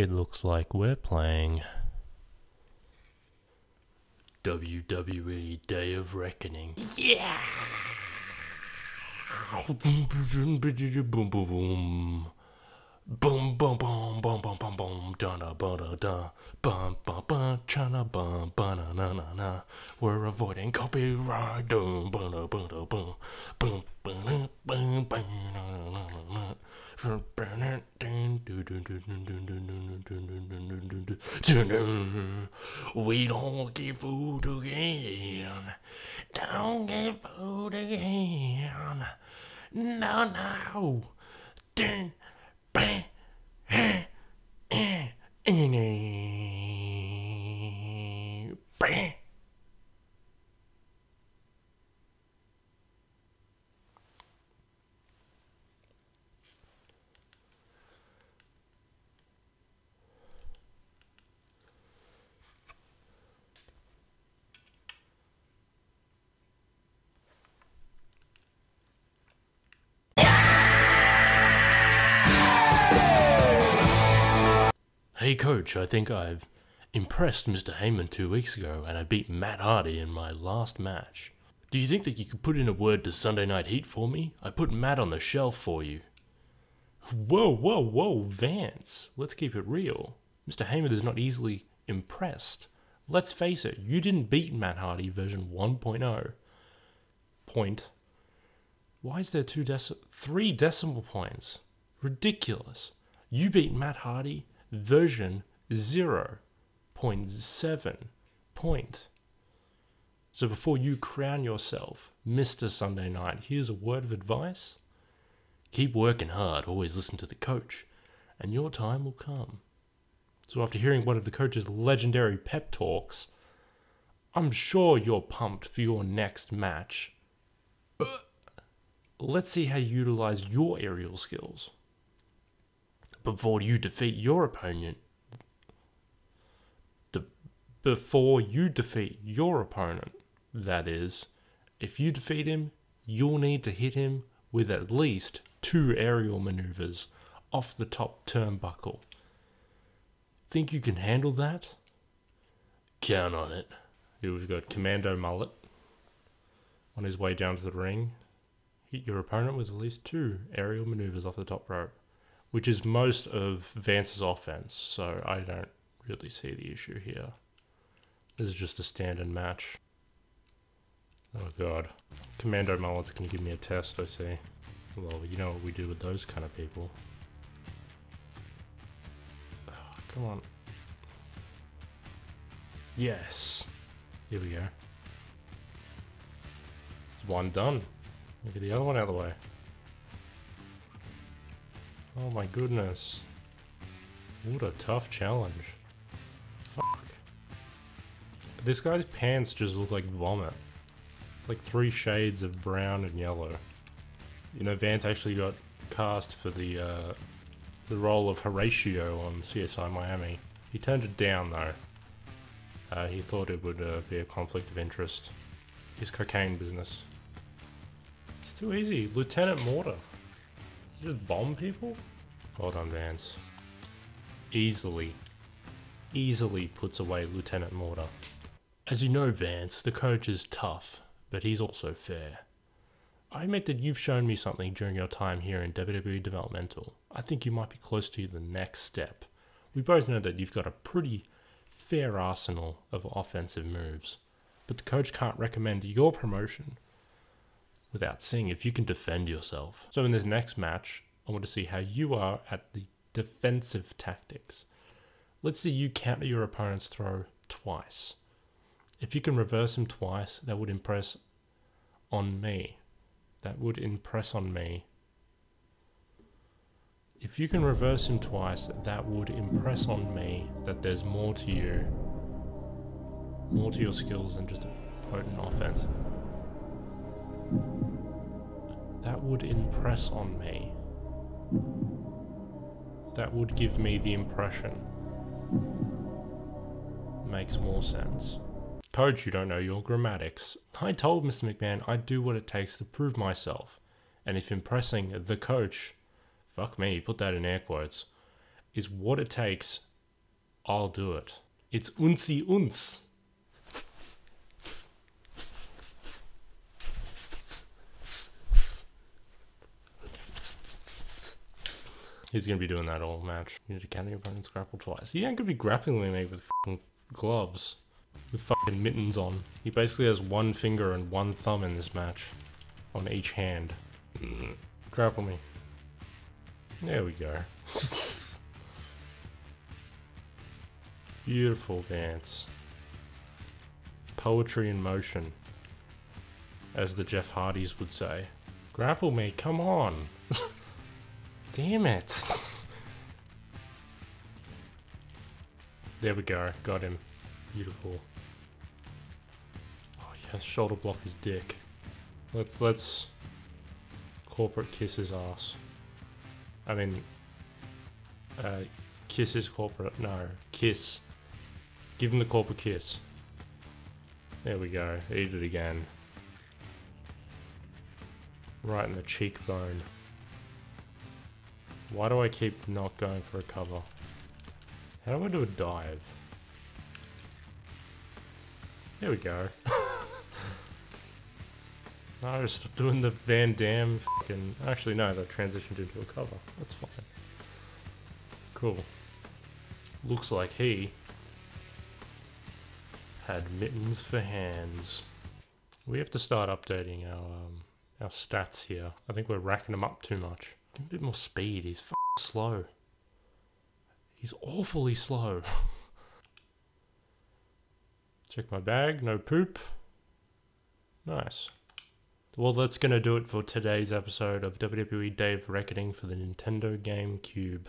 It looks like we're playing WWE Day of Reckoning. Yeah! boom, boom, boom. Boom, boom, boom, boom, boom, boom, boom, da da ba da da, bum, bum, bum, cha na bum, ba na na na na. We're avoiding copyright, boom, ba da ba da boom, boom, boom, boom, boom, na na na na. We don't get food again. Don't get food again. No, no. Dun, bang, eh, いいね Hey coach, I think I've impressed Mr. Heyman two weeks ago and I beat Matt Hardy in my last match. Do you think that you could put in a word to Sunday Night Heat for me? I put Matt on the shelf for you. Whoa, whoa, whoa, Vance. Let's keep it real. Mr. Heyman is not easily impressed. Let's face it, you didn't beat Matt Hardy version 1.0. Point. Why is there two deci- three decimal points? Ridiculous. You beat Matt Hardy version 0.7 point. So before you crown yourself Mr. Sunday Night, here's a word of advice. Keep working hard, always listen to the coach, and your time will come. So after hearing one of the coach's legendary pep talks, I'm sure you're pumped for your next match. Let's see how you utilize your aerial skills before you defeat your opponent. Before you defeat your opponent, that is, if you defeat him, you'll need to hit him with at least two aerial maneuvers off the top turnbuckle. Think you can handle that? Count on it. Here we've got Commando Mullet on his way down to the ring. Hit your opponent with at least two aerial maneuvers off the top rope which is most of Vance's offense, so I don't really see the issue here. This is just a standard match. Oh god. Commando Mullet's gonna give me a test, I see. Well, you know what we do with those kind of people. Oh, come on. Yes! Here we go. It's one done. Look at the other one out of the way. Oh my goodness. What a tough challenge. Fuck. This guy's pants just look like vomit. It's like three shades of brown and yellow. You know, Vance actually got cast for the, uh, the role of Horatio on CSI Miami. He turned it down though. Uh, he thought it would uh, be a conflict of interest. His cocaine business. It's too easy. Lieutenant Mortar. Just bomb people? Hold on, Vance. Easily, easily puts away Lieutenant Mortar. As you know, Vance, the coach is tough, but he's also fair. I admit that you've shown me something during your time here in WWE Developmental. I think you might be close to the next step. We both know that you've got a pretty fair arsenal of offensive moves, but the coach can't recommend your promotion without seeing if you can defend yourself. So in this next match, I want to see how you are at the defensive tactics. Let's see you counter your opponent's throw twice. If you can reverse him twice, that would impress on me. That would impress on me. If you can reverse him twice, that would impress on me that there's more to you. More to your skills than just a potent offense. That would impress on me. That would give me the impression. Makes more sense. Coach, you don't know your grammatics. I told Mr. McMahon I'd do what it takes to prove myself. And if impressing the coach, fuck me, put that in air quotes, is what it takes I'll do it. It's unzi uns. He's gonna be doing that all match. You need to counter your opponent's grapple twice. He ain't gonna be grappling me with gloves. With fucking mittens on. He basically has one finger and one thumb in this match. On each hand. Grapple me. There we go. Beautiful dance. Poetry in motion. As the Jeff Hardys would say. Grapple me, come on! Damn it! there we go, got him. Beautiful. Oh yes, shoulder block his dick. Let's let's corporate kiss his ass. I mean uh kiss his corporate no, kiss. Give him the corporate kiss. There we go, eat it again. Right in the cheekbone. Why do I keep not going for a cover? How do I do a dive? There we go. no, was doing the Van Damme fucking... Actually, no, that transitioned into a cover. That's fine. Cool. Looks like he had mittens for hands. We have to start updating our um, our stats here. I think we're racking them up too much. Give him a bit more speed. He's slow. He's awfully slow. Check my bag. No poop. Nice. Well, that's going to do it for today's episode of WWE Day of Reckoning for the Nintendo GameCube.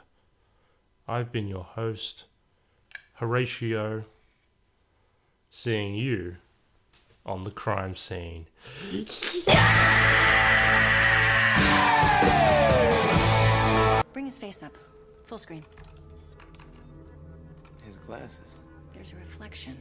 I've been your host, Horatio, seeing you on the crime scene. Bring his face up. Full screen. His glasses. There's a reflection.